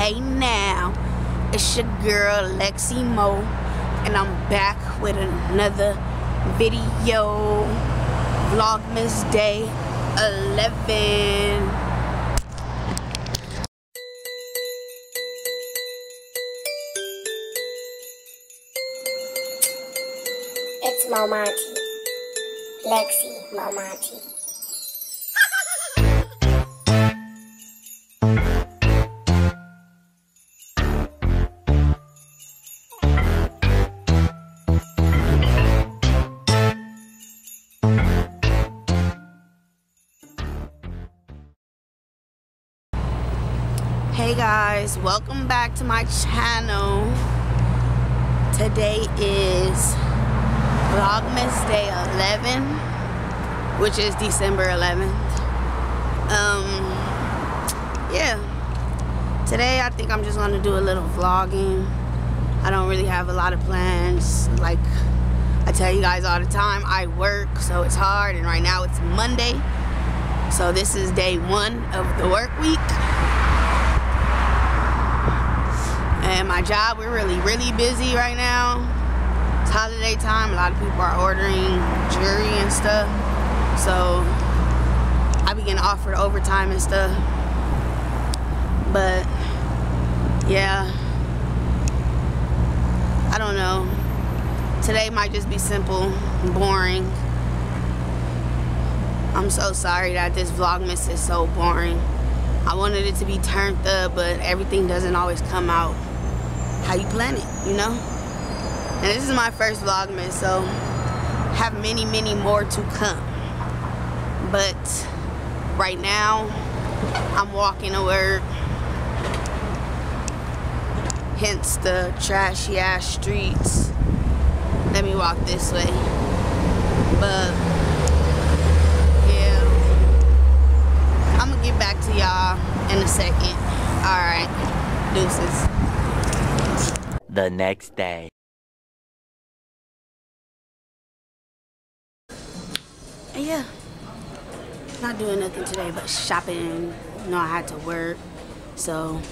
Hey now, it's your girl Lexi Mo, and I'm back with another video. Vlogmas Day 11. It's Momonty. Lexi Momonty. Hey guys, welcome back to my channel. Today is Vlogmas Day 11, which is December 11th. Um, yeah. Today I think I'm just gonna do a little vlogging. I don't really have a lot of plans. Like I tell you guys all the time, I work, so it's hard, and right now it's Monday. So this is day one of the work week. And my job, we're really, really busy right now. It's holiday time. A lot of people are ordering jewelry and stuff. So I be getting offered overtime and stuff. But yeah, I don't know. Today might just be simple, boring. I'm so sorry that this Vlogmas is so boring. I wanted it to be turned up, but everything doesn't always come out how you plan it, you know? And this is my first Vlogmas, so have many, many more to come. But right now, I'm walking to work. Hence the trashy ass streets. Let me walk this way. But yeah, I'm gonna get back to y'all in a second. All right, deuces the next day. Yeah, not doing nothing today but shopping. You know, I had to work, so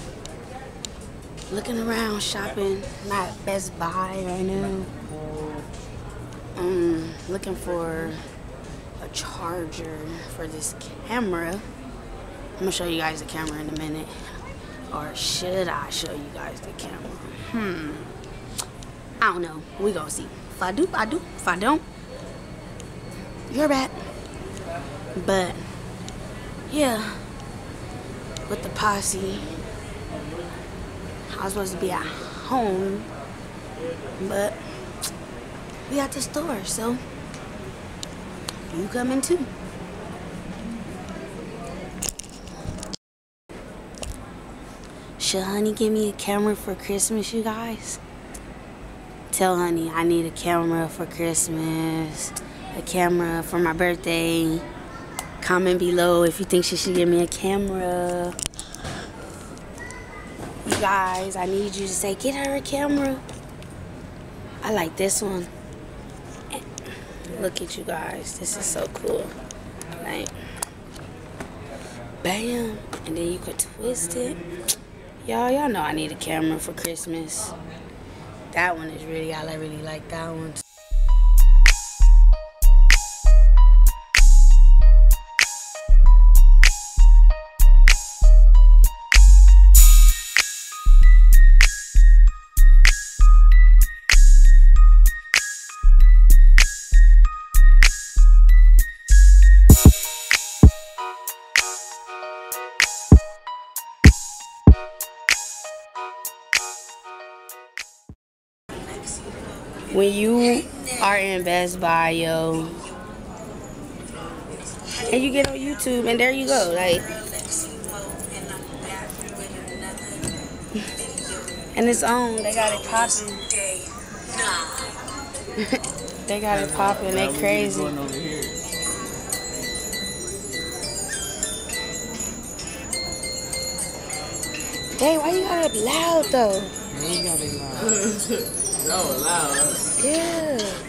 looking around shopping. I'm Best Buy right now. Um, looking for a charger for this camera. I'm gonna show you guys the camera in a minute. Or should I show you guys the camera? Hmm. I don't know. We gonna see. If I do, I do. If I don't, you're bad. But yeah, with the posse, I was supposed to be at home, but we at the store, so you coming too. Should honey give me a camera for Christmas, you guys? Tell honey I need a camera for Christmas, a camera for my birthday. Comment below if you think she should give me a camera. You guys, I need you to say, get her a camera. I like this one. Look at you guys. This is so cool. Like, bam. And then you could twist it. Y'all, y'all know I need a camera for Christmas. That one is really, I really like that one. When you are in Best Buy, yo, and you get on YouTube, and there you go, like, and it's on. They got it popping. they got it popping. They crazy. Hey, why you got it loud though? No, loud. Yeah.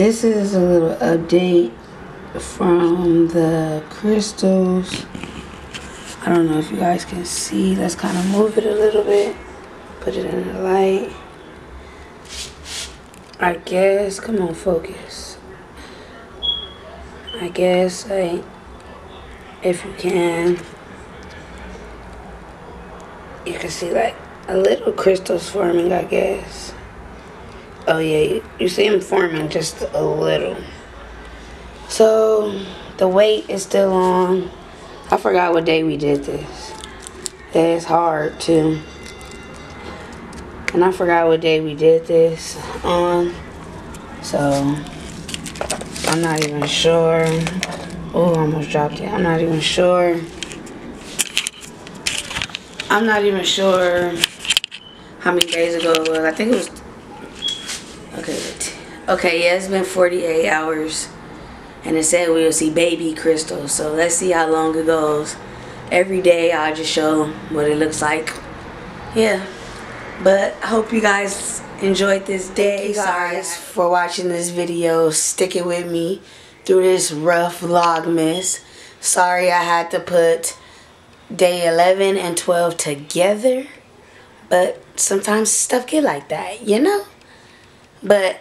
This is a little update from the crystals. I don't know if you guys can see. Let's kind of move it a little bit. Put it in the light. I guess, come on, focus. I guess, like, if you can, you can see like a little crystals forming, I guess. Oh yeah, you, see them forming just a little. So the weight is still on. I forgot what day we did this. It's hard too. And I forgot what day we did this on. So I'm not even sure. Oh, almost dropped it. I'm not even sure. I'm not even sure how many days ago it was. I think it was. Okay. Yeah, it's been 48 hours. And it said we'll see baby crystals. So let's see how long it goes. Every day I'll just show what it looks like. Yeah. But I hope you guys enjoyed this day. Guys for watching this video. Stick it with me through this rough vlogmas. Sorry I had to put day 11 and 12 together. But sometimes stuff get like that, you know? But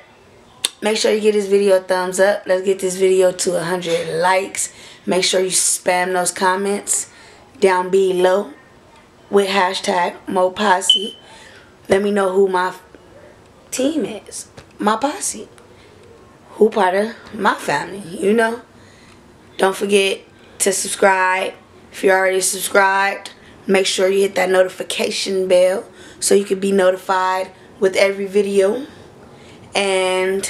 make sure you give this video a thumbs up. Let's get this video to 100 likes. Make sure you spam those comments down below with hashtag MoPosse. Let me know who my team is. My posse. Who part of my family, you know? Don't forget to subscribe if you're already subscribed, make sure you hit that notification bell so you can be notified with every video. And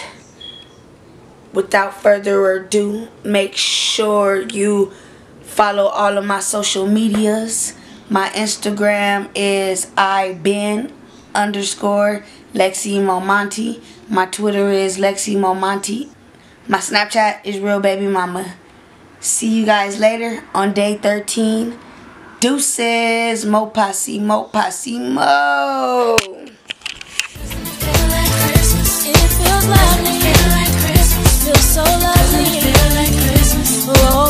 without further ado, make sure you follow all of my social medias. My Instagram is ibeen underscore Lexi Momonty. My Twitter is Lexi Momonty. My Snapchat is Real Baby Mama. See you guys later on day 13. Deuces, Mo Posse, Mo Posse, Mo so lovely. Does it feel like Christmas? Oh,